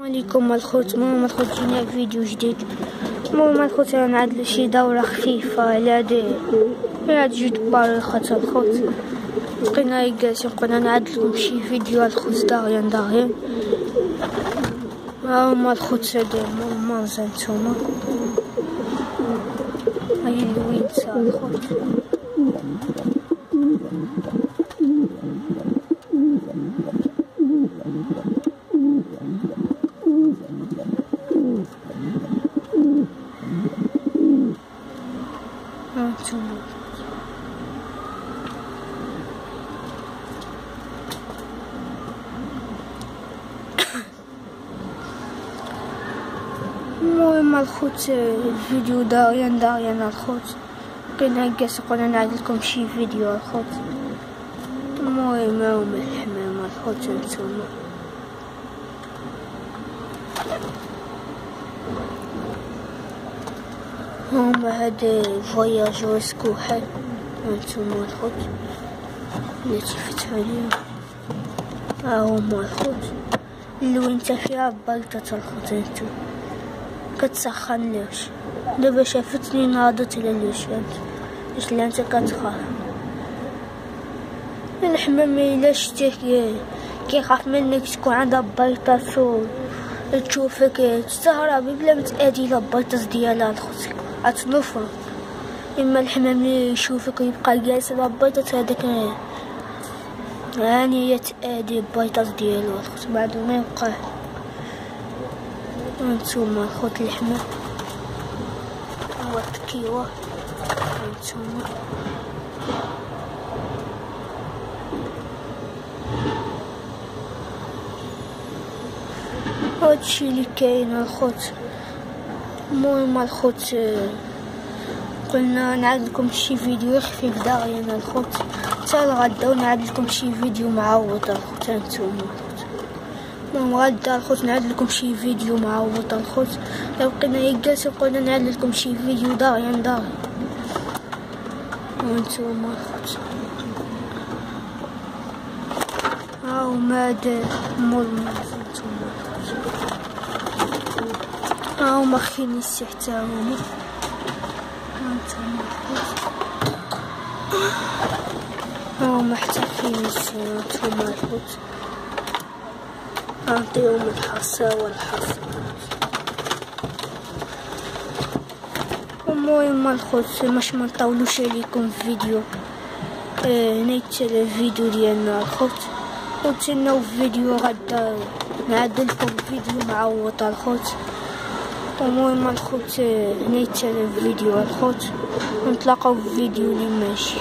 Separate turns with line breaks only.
عليكم الخوت المهم الخوت جينا فيديو جديد المهم الخوت أنا نعدل شي دورة خفيفة على هادي على هاد جوج باريخات الخوت بقينا جالسين بقينا نعدلكم شي فيديو الخوت داغيان داغيان ها هما الخوت سادين مانزا نتوما هاي اللوينسا الخوت هانتوما المهم الخوت الفيديو دايان دايان الخوت بقينا نقص قلنا نعدلكم شي فيديو الخوت المهم هاهما الحمام الخوت هانتوما هما هاد فواياج واسكو حال هانتوما الخوت التي فتحوا عليهم ها هما الخوت اللوينتا فيها بلطة الخوت هانتوما كتسخن ليش دابا شافتني ناضت على ليش باش لا انت كتخاف الحمام الا شتيه كيخاف منك تكون عندها بلطة تشوفك تستغربي بلا ما تأدي لها بلطة ديالها الخوت غتنوفها إما الحمام اللي يشوفك ويبقى جالس على بيضة هذاك. هاني هي تأدي البيضة ديالو. الخوت بعد ما يبقى. هانتوما الخوت الحمام هو التكيوة هانتوما هادشي اللي كاين الخوت. المهم الخوت قلنا نعاد لكم شي فيديو خفيف داغيا الخوت. حتى الغدا ونعاد لكم شي فيديو معوض الخوت هانتوما المهم غدا الخوت نعاد لكم شي فيديو معوض الخوت. بقينا جالسين قلنا نعاد لكم شي فيديو داغيا داغيا هانتوما الخوت. هاو ماد مول هانتوما ها هما خينيسي حتى هما هانتوما ها هما حتى خينيسي هانتوما الخوت نعطيهم الحصى والحصى المهم الخوت باش ما نطولوش عليكم فيديو آه نيت الفيديو ديالنا الخوت وتسناو فيديو غدا نعدلكم فيديو معوض الخوت المهم الخوت نيت الفيديو الخوت ونتلاقاو في فيديو اللي ماشي